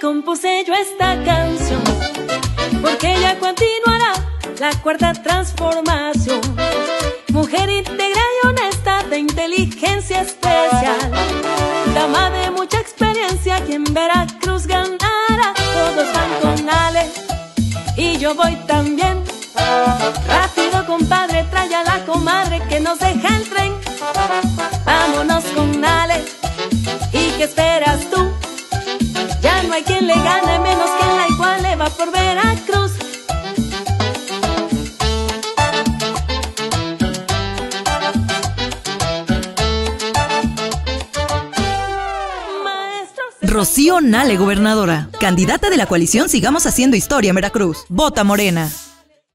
compuse yo esta canción, porque ella continuará la cuarta transformación. Mujer íntegra y honesta, de inteligencia especial, dama de mucha experiencia, quien Veracruz ganará. Todos van con Ale y yo voy también. Rápido, compadre, trae a la comadre que nos deja el tren. Vámonos con Ale y que espera hay quien le gane menos que la igual le va por Veracruz. Rocío Nale, gobernadora. Candidata de la coalición Sigamos Haciendo Historia en Veracruz. Vota Morena.